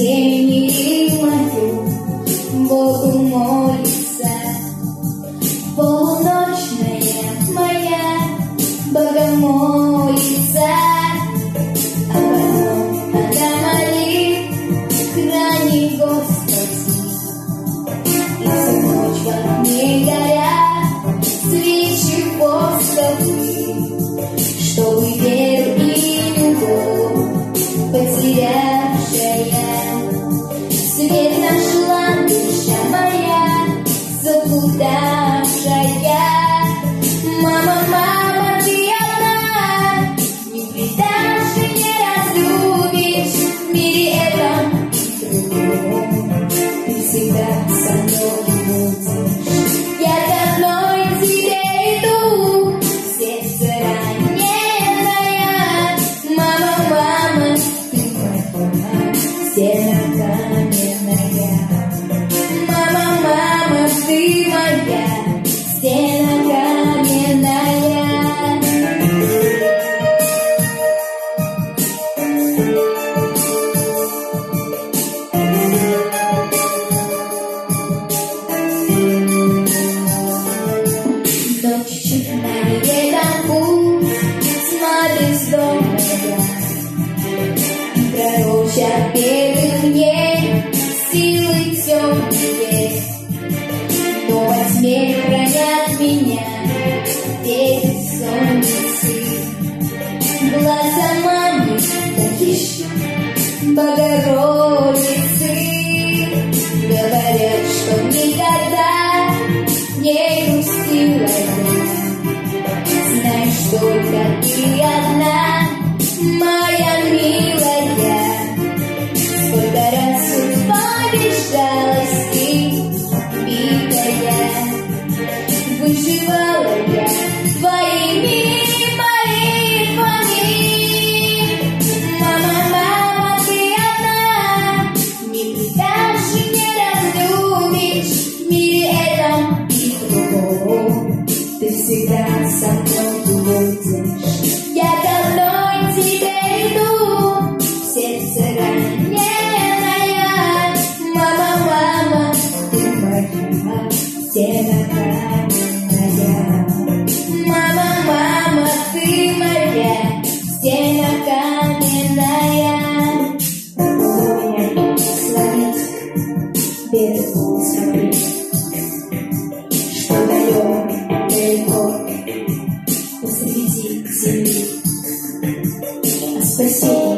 осенний мою Богу молится Полуночная моя Богомолица А потом она молит Храни Господь down. Дорожа перед мне силы темные. переживала я твоими молитвами. Мама, мама, ты одна, не придашь мне разлюбишь мире этом и другого. Ты всегда со мной. без что дает далеко посреди земли. Спасибо.